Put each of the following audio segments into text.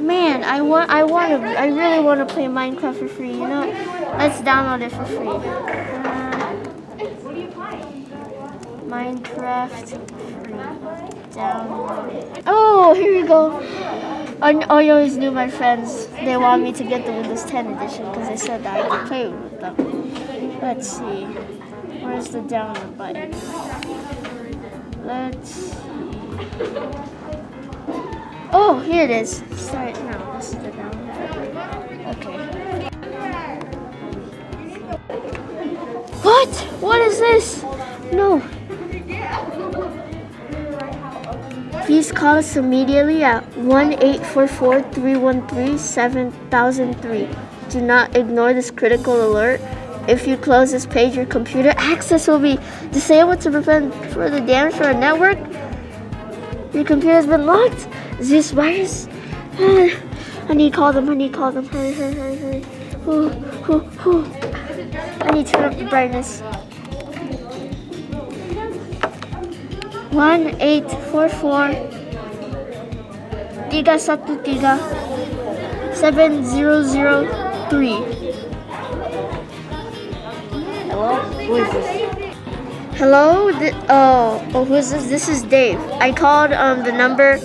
Man, I want, I want to, I really want to play Minecraft for free. You know, let's download it for free. Uh, Minecraft free download. Oh, here we go. I, I always knew my friends. They want me to get the Windows 10 edition because they said that I could play with them. Let's see. Where's the download button? Let's see. Oh, here it is. Sorry, no, this is the download. Okay. What? What is this? No. Please call us immediately at 1-844-313-7003. Do not ignore this critical alert. If you close this page, your computer access will be disabled to prevent further damage to our network. Your computer has been locked. Is this virus? I need to call them. I need to call them. Hurry, hurry, hurry, hurry. Ooh, ooh, ooh. I need to turn up the brightness. One eight four four tiga satu tiga seven zero zero three. Hello? Who is this? Hello. Th- oh, oh, who's this? This is Dave. I called um the number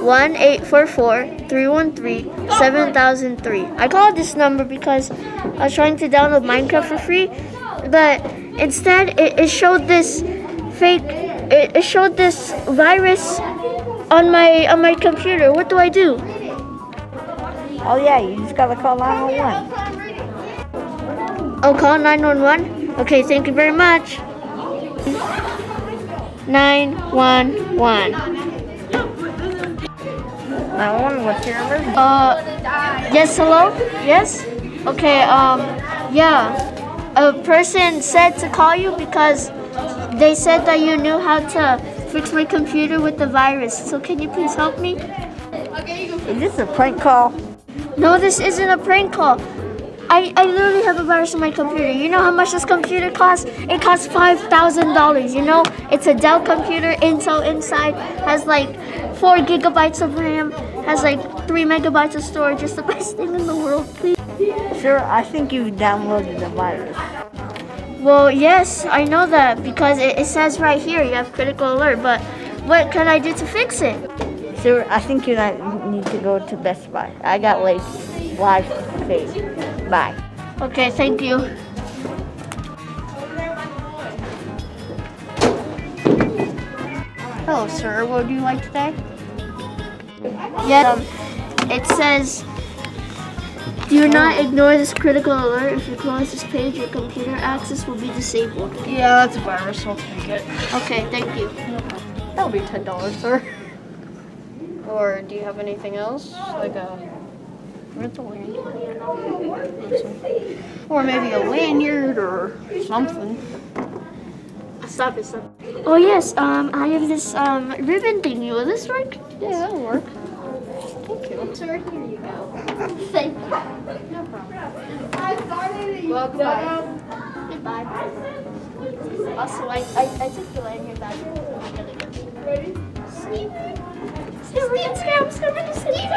one eight four four three one three seven thousand three. I called this number because I was trying to download Minecraft for free, but instead it, it showed this fake. It, it showed this virus on my on my computer. What do I do? Oh yeah, you just gotta call 911. Oh, call 911? Okay, thank you very much. 911. 911, what's your emergency? Uh, yes, hello? Yes? Okay, um, yeah. A person said to call you because they said that you knew how to fix my computer with the virus. So can you please help me? Is this a prank call? No, this isn't a prank call. I, I literally have a virus on my computer. You know how much this computer costs? It costs $5,000. You know, it's a Dell computer, Intel inside, has like 4 gigabytes of RAM, has like 3 megabytes of storage. It's the best thing in the world, please. Sir, I think you downloaded the virus. Well, yes, I know that because it, it says right here you have critical alert, but what can I do to fix it? Sir, I think you uh, need to go to Best Buy. I got late live feed. Bye. Okay, thank you. Hello, sir. What do you like today? Yeah, um, it says, do not ignore this critical alert. If you close this page, your computer access will be disabled. Yeah, that's a virus. I'll take it. Okay, thank you. That'll be ten dollars, sir. Or do you have anything else, like a rental lanyard? Or maybe a lanyard or something. Stop it, stop. Oh yes, um, I have this um ribbon thingy. Will this work? Yeah, that'll work. Thank you. Sir, here you go. Thank you. No problem. Well, goodbye. Goodbye. Also, I, I, I took the lanyard back. Ready? Sleep. Sleep. Scam, scam, sleep.